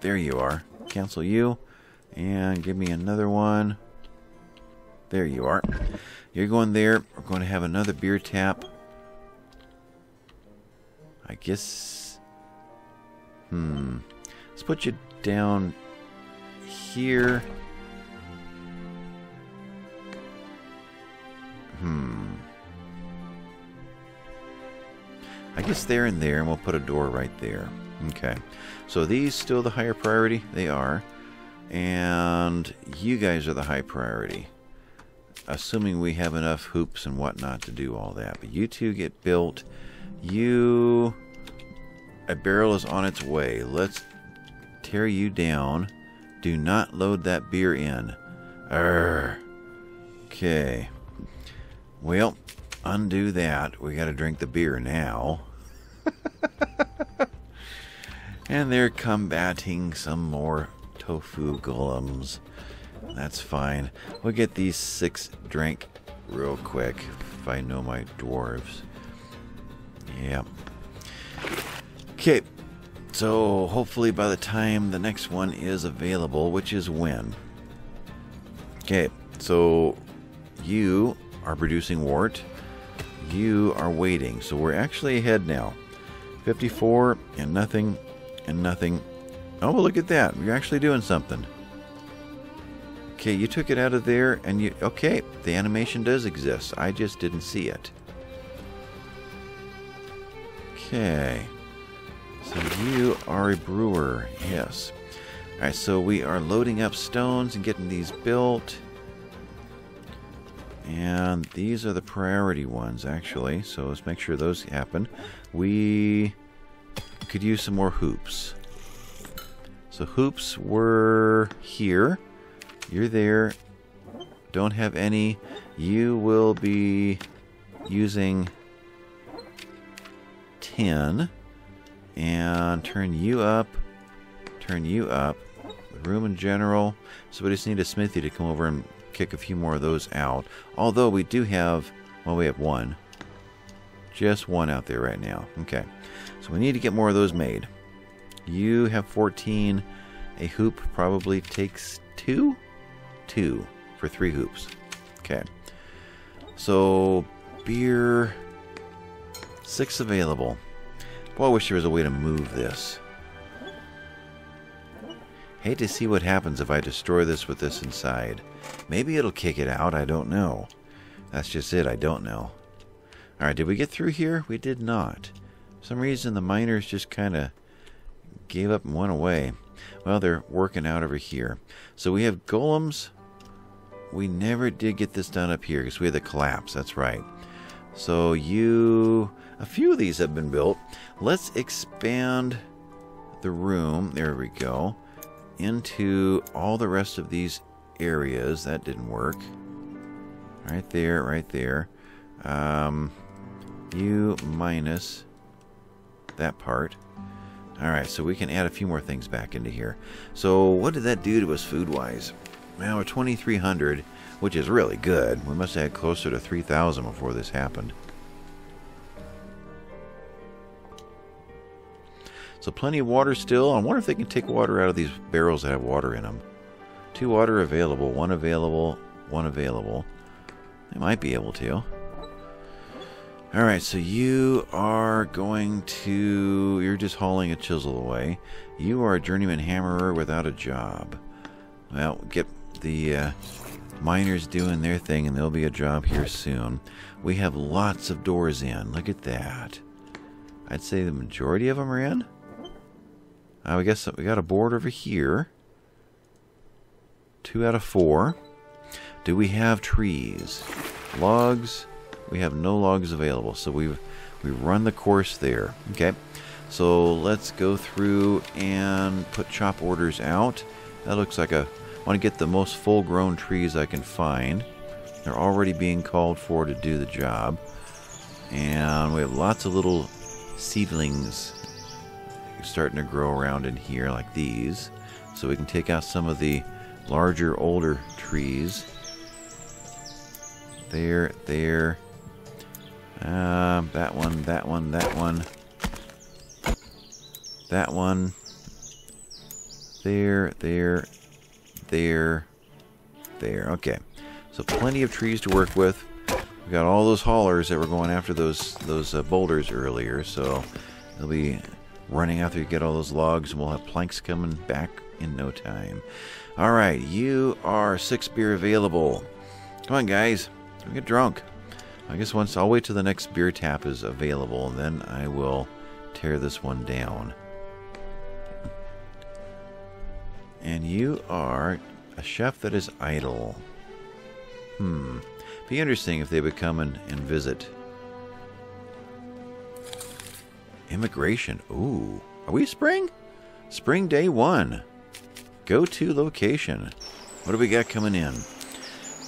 There you are. Cancel you. And give me another one. There you are. You're going there. We're going to have another beer tap. I guess... Hmm. Let's put you down here. Guess there and there, and we'll put a door right there. Okay. So these still the higher priority? They are. And you guys are the high priority. Assuming we have enough hoops and whatnot to do all that. But you two get built. You... A barrel is on its way. Let's tear you down. Do not load that beer in. Err. Okay. Well, undo that. We gotta drink the beer now. And they're combating some more tofu golems. That's fine. We'll get these six drink real quick if I know my dwarves. Yep. Okay. So hopefully by the time the next one is available, which is when. Okay. So you are producing wort. You are waiting. So we're actually ahead now. 54 and nothing and nothing. Oh, well, look at that. You're actually doing something. Okay, you took it out of there and you... Okay, the animation does exist. I just didn't see it. Okay. So you are a brewer. Yes. Alright, so we are loading up stones and getting these built. And these are the priority ones, actually. So let's make sure those happen. We could use some more hoops. So hoops were here. You're there. Don't have any. You will be using 10. And turn you up. Turn you up. The room in general. So we just need a smithy to come over and kick a few more of those out. Although we do have, well, we have one. Just one out there right now. Okay. So we need to get more of those made. You have 14. A hoop probably takes two? Two for three hoops. Okay. So, beer. Six available. Boy, I wish there was a way to move this. Hate to see what happens if I destroy this with this inside. Maybe it'll kick it out, I don't know. That's just it, I don't know. Alright, did we get through here? We did not. Some reason the miners just kind of gave up and went away. Well, they're working out over here. So we have golems. We never did get this done up here because we had the collapse. That's right. So you... A few of these have been built. Let's expand the room. There we go. Into all the rest of these areas. That didn't work. Right there, right there. Um, U minus that part. Alright, so we can add a few more things back into here. So what did that do to us food-wise? Now we're 2,300, which is really good. We must have had closer to 3,000 before this happened. So plenty of water still. I wonder if they can take water out of these barrels that have water in them. Two water available, one available, one available. They might be able to. Alright, so you are going to... You're just hauling a chisel away. You are a journeyman hammerer without a job. Well, get the uh, miners doing their thing and there'll be a job here soon. We have lots of doors in. Look at that. I'd say the majority of them are in. Uh, I guess we got a board over here. Two out of four. Do we have trees? Logs? We have no logs available, so we've we run the course there. Okay, so let's go through and put chop orders out. That looks like a. I want to get the most full-grown trees I can find. They're already being called for to do the job, and we have lots of little seedlings starting to grow around in here like these. So we can take out some of the larger, older trees. There, there. Um, that one, that one, that one. That one. There, there, there, there. Okay. So plenty of trees to work with. We got all those haulers that were going after those those uh, boulders earlier, so they'll be running after you get all those logs, and we'll have planks coming back in no time. All right, you are six beer available. Come on, guys, get drunk. I guess once I'll wait till the next beer tap is available, and then I will tear this one down. And you are a chef that is idle. Hmm. Be interesting if they would come and, and visit. Immigration. Ooh. Are we spring? Spring day one. Go to location. What do we got coming in?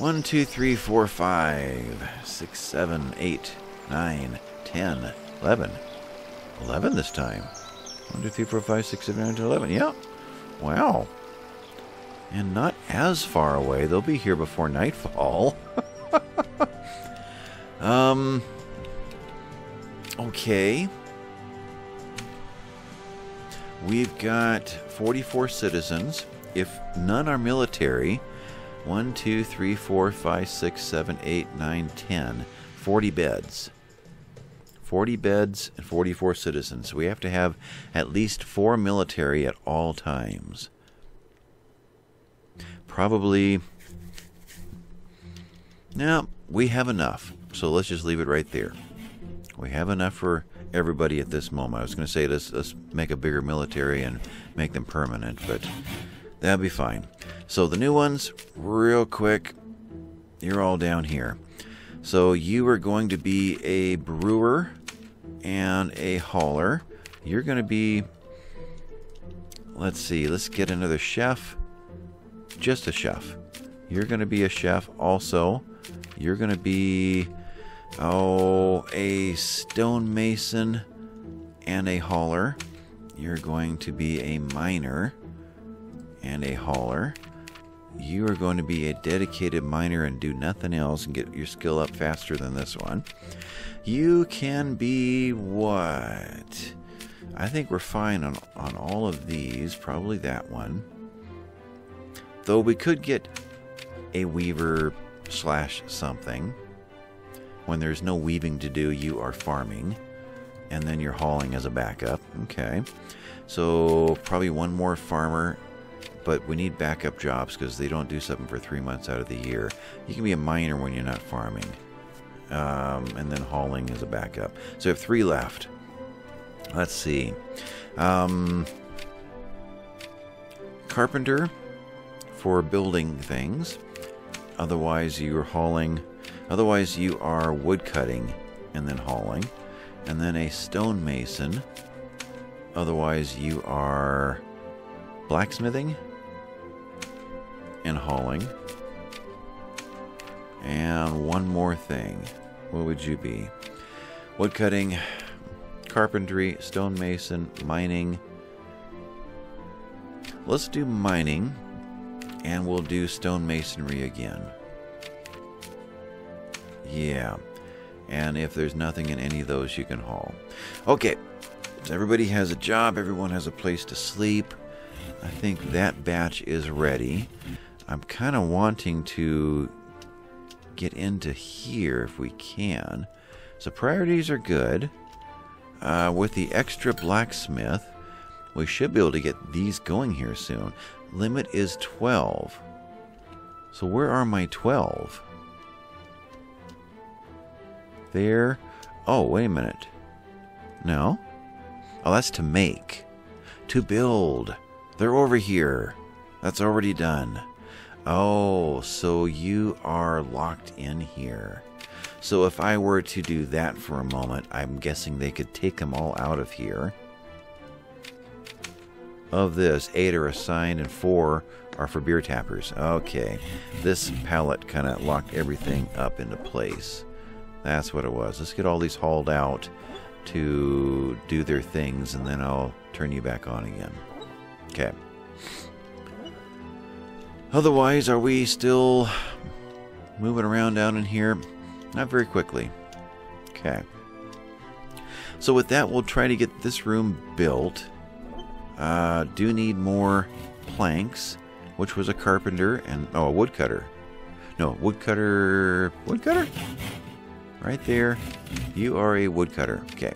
One, two, three, four, five, six, seven, eight, nine, ten, eleven. 11 Eleven this time. One, two, three, four, five, six, seven, nine, ten, eleven. Yeah. Wow. And not as far away. They'll be here before nightfall. um. Okay. We've got 44 citizens. If none are military, 1, 2, 3, 4, 5, 6, 7, 8, 9, 10. 40 beds. 40 beds and 44 citizens. We have to have at least four military at all times. Probably. Now, we have enough. So let's just leave it right there. We have enough for everybody at this moment. I was going to say let's, let's make a bigger military and make them permanent, but that'll be fine. So the new ones, real quick, you're all down here. So you are going to be a brewer and a hauler. You're going to be, let's see, let's get another chef. Just a chef. You're going to be a chef also. You're going to be Oh, a stonemason and a hauler. You're going to be a miner and a hauler. You are going to be a dedicated miner and do nothing else and get your skill up faster than this one. You can be what? I think we're fine on, on all of these. Probably that one. Though we could get a weaver slash something. When there's no weaving to do, you are farming. And then you're hauling as a backup. Okay. So probably one more farmer. But we need backup jobs because they don't do something for three months out of the year. You can be a miner when you're not farming. Um, and then hauling is a backup. So we have three left. Let's see. Um, carpenter for building things. Otherwise, you're hauling Otherwise, you are wood cutting and then hauling. And then a stonemason. Otherwise, you are blacksmithing and hauling. And one more thing. What would you be? Woodcutting, carpentry, stonemason, mining. Let's do mining, and we'll do stonemasonry again. Yeah. And if there's nothing in any of those, you can haul. Okay. So everybody has a job. Everyone has a place to sleep. I think that batch is ready. I'm kind of wanting to get into here if we can. So priorities are good. Uh, with the extra blacksmith, we should be able to get these going here soon. Limit is 12. So where are my 12? there. Oh, wait a minute. No? Oh, that's to make. To build. They're over here. That's already done. Oh, so you are locked in here. So if I were to do that for a moment, I'm guessing they could take them all out of here. Of this, eight are assigned and four are for beer tappers. Okay, this pallet kind of locked everything up into place. That's what it was. Let's get all these hauled out. to do their things, and then I'll turn you back on again. Okay. Otherwise, are we still moving around down in here? Not very quickly. Okay. So with that, we'll try to get this room built. Uh, do need more planks, which was a carpenter and oh, a woodcutter. No, woodcutter. Woodcutter. Right there. You are a woodcutter. Okay.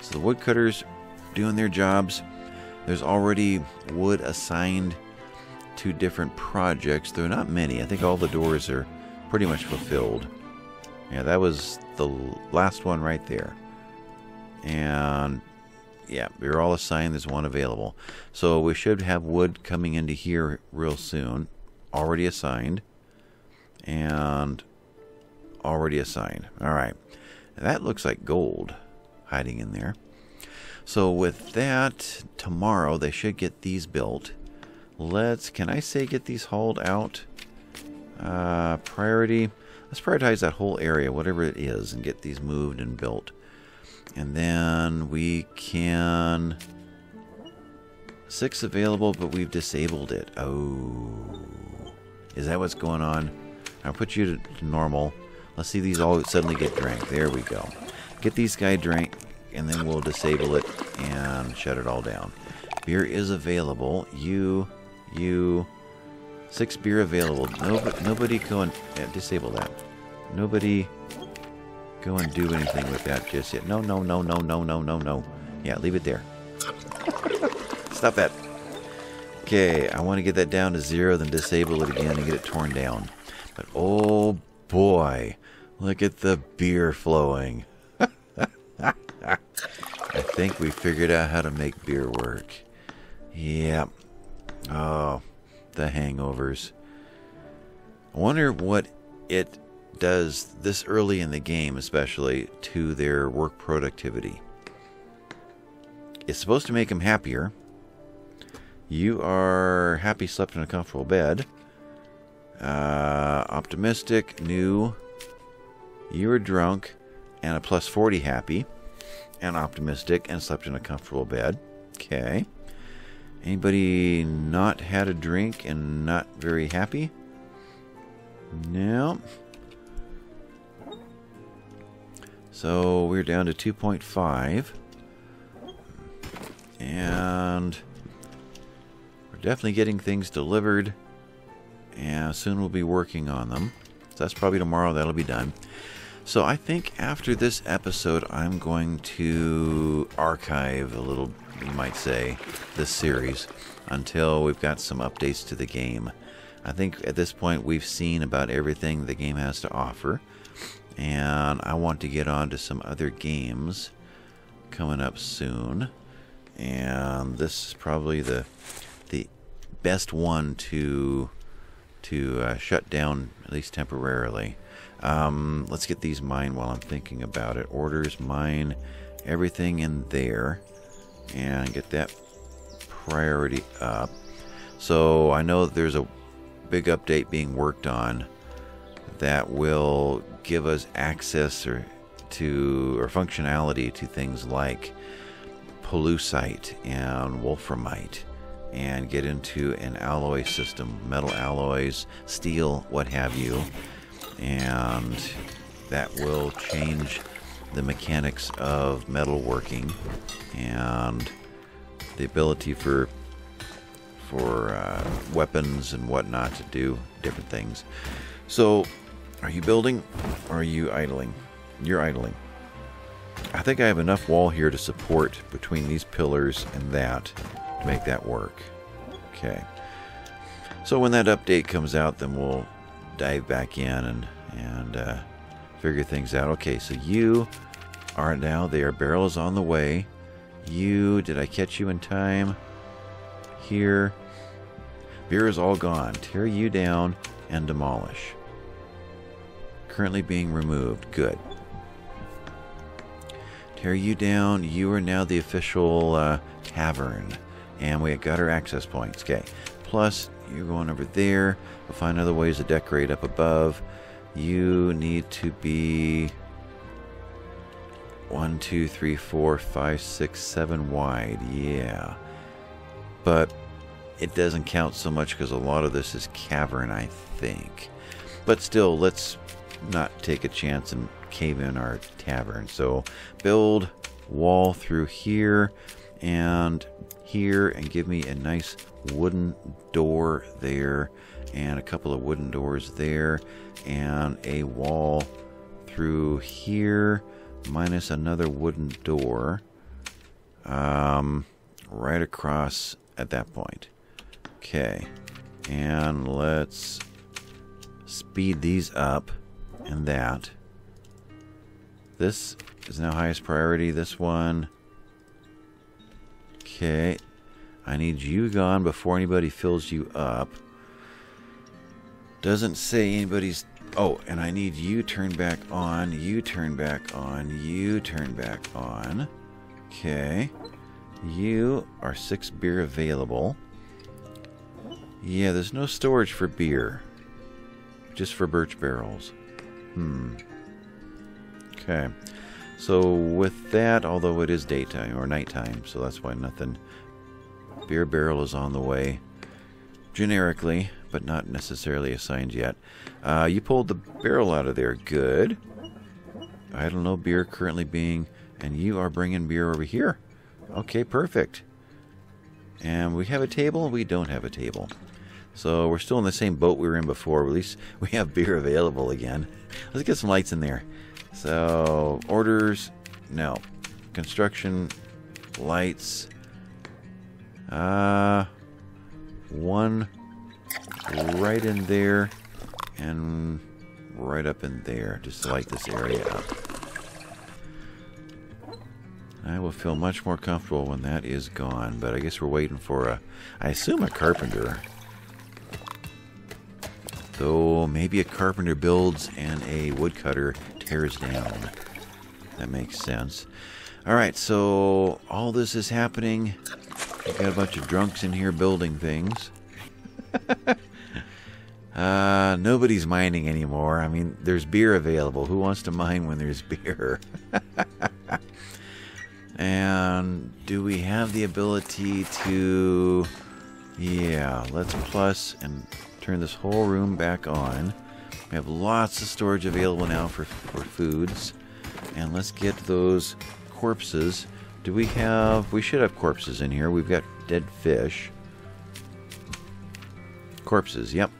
So the woodcutters doing their jobs. There's already wood assigned to different projects. There are not many. I think all the doors are pretty much fulfilled. Yeah, that was the last one right there. And yeah, you're all assigned. There's one available. So we should have wood coming into here real soon. Already assigned. And already assigned. All right. That looks like gold hiding in there. So with that, tomorrow they should get these built. Let's, can I say get these hauled out? Uh, priority. Let's prioritize that whole area, whatever it is, and get these moved and built. And then we can... Six available, but we've disabled it. Oh. Is that what's going on? I'll put you to normal. Let's see these all suddenly get drank. There we go. Get these guy drank, and then we'll disable it and shut it all down. Beer is available. You you. Six beer available. Nobody, nobody go and yeah, disable that. Nobody go and do anything with that just yet. No, no, no, no, no, no, no, no. Yeah, leave it there. Stop that. Okay, I want to get that down to zero, then disable it again and get it torn down. But oh boy, look at the beer flowing. I think we figured out how to make beer work. Yep. Oh, the hangovers. I wonder what it does this early in the game, especially to their work productivity. It's supposed to make them happier. You are happy, slept in a comfortable bed. Uh, optimistic, new. You were drunk, and a plus 40 happy, and optimistic, and slept in a comfortable bed. Okay. Anybody not had a drink and not very happy? No. So we're down to 2.5. And we're definitely getting things delivered. And soon we'll be working on them. So that's probably tomorrow that'll be done. So I think after this episode, I'm going to archive a little you might say, this series until we've got some updates to the game. I think at this point we've seen about everything the game has to offer, and I want to get on to some other games coming up soon. And this is probably the the best one to to uh, shut down at least temporarily. Um, let's get these mine while I'm thinking about it. Orders, mine, everything in there and get that priority up. So I know there's a big update being worked on that will give us access or to or functionality to things like pollucite and wolframite and get into an alloy system, metal alloys, steel, what have you. And that will change the mechanics of metalworking and the ability for for uh, weapons and whatnot to do different things. So, are you building or are you idling? You're idling. I think I have enough wall here to support between these pillars and that to make that work. Okay. So when that update comes out, then we'll dive back in and and uh, figure things out. Okay, so you are now there. Barrel is on the way. You, did I catch you in time? Here. Beer is all gone. Tear you down and demolish. Currently being removed. Good. Tear you down. You are now the official uh, tavern. And we got our access points. Okay. Plus, you're going over there. We'll find other ways to decorate up above. You need to be One, two, three, four, five, six, seven wide. Yeah. But it doesn't count so much because a lot of this is cavern, I think. But still, let's not take a chance and cave in our tavern. So build wall through here and here and give me a nice wooden door there and a couple of wooden doors there and a wall through here minus another wooden door um, right across at that point. Okay, and let's speed these up and that. This is now highest priority. This one. Okay, I need you gone before anybody fills you up. Doesn't say anybody's Oh, and I need you turn back on, you turn back on, you turn back on. Okay. You are six beer available. Yeah, there's no storage for beer. Just for birch barrels. Hmm. Okay. So with that, although it is daytime or nighttime, so that's why nothing. Beer barrel is on the way. Generically, but not necessarily assigned yet. Uh, you pulled the barrel out of there. Good. I don't know beer currently being, and you are bringing beer over here. Okay, perfect. And we have a table. We don't have a table. So we're still in the same boat we were in before. At least we have beer available again. Let's get some lights in there. So orders, no. Construction, lights. Uh, one right in there and right up in there just to light this area up. I will feel much more comfortable when that is gone, but I guess we're waiting for a, I assume a carpenter. Though maybe a carpenter builds and a woodcutter tears down. That makes sense. Alright, so all this is happening. We've got a bunch of drunks in here building things. uh, nobody's mining anymore. I mean, there's beer available. Who wants to mine when there's beer? and do we have the ability to... Yeah, let's plus and turn this whole room back on. We have lots of storage available now for, for foods. And let's get those corpses. Do we have... We should have corpses in here. We've got dead fish. Corpses, yep.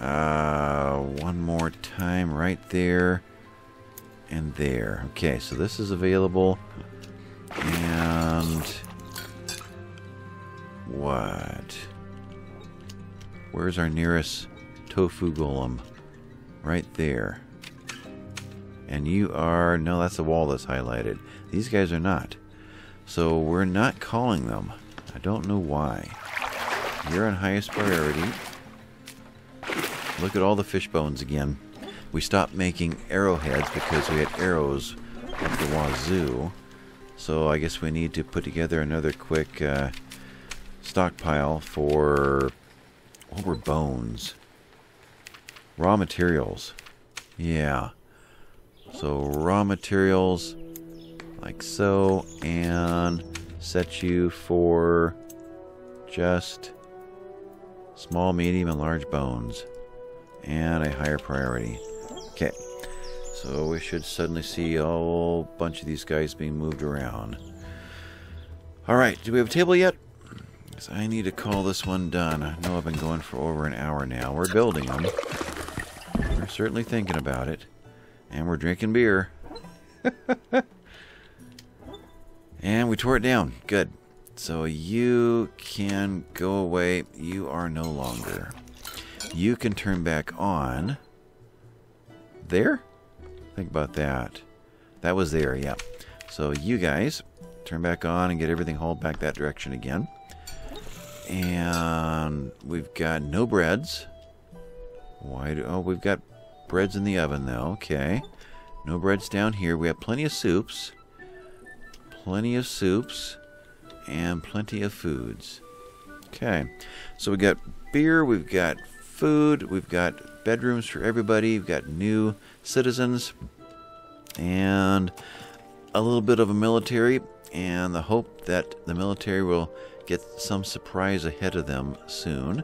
Uh, one more time right there and there. Okay, so this is available. And what? Where's our nearest tofu golem? Right there. And you are... No, that's the wall that's highlighted. These guys are not. So we're not calling them. I don't know why. You're on highest priority. Look at all the fish bones again. We stopped making arrowheads because we had arrows up the wazoo. So I guess we need to put together another quick uh, stockpile for... What were bones? Raw materials. Yeah. So raw materials like so and set you for just Small, medium, and large bones. And a higher priority. Okay. So we should suddenly see a whole bunch of these guys being moved around. Alright, do we have a table yet? Because I need to call this one done. I know I've been going for over an hour now. We're building them. We're certainly thinking about it. And we're drinking beer. and we tore it down. Good. So you can go away. You are no longer. You can turn back on. There? Think about that. That was there, yeah. So you guys turn back on and get everything hauled back that direction again. And we've got no breads. Why do, oh, we've got breads in the oven though. Okay. No breads down here. We have plenty of soups. Plenty of soups and plenty of foods. Okay, so we got beer, we've got food, we've got bedrooms for everybody, we've got new citizens. and a little bit of a military, and the hope that the military will get some surprise ahead of them soon.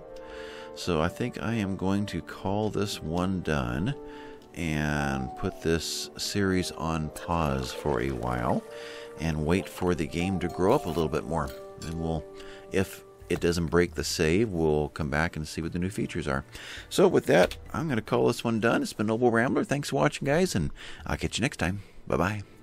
So I think I am going to call this one done and put this series on pause for a while and wait for the game to grow up a little bit more. And we'll, if it doesn't break the save, we'll come back and see what the new features are. So with that, I'm going to call this one done. It's been Noble Rambler. Thanks for watching, guys, and I'll catch you next time. Bye bye.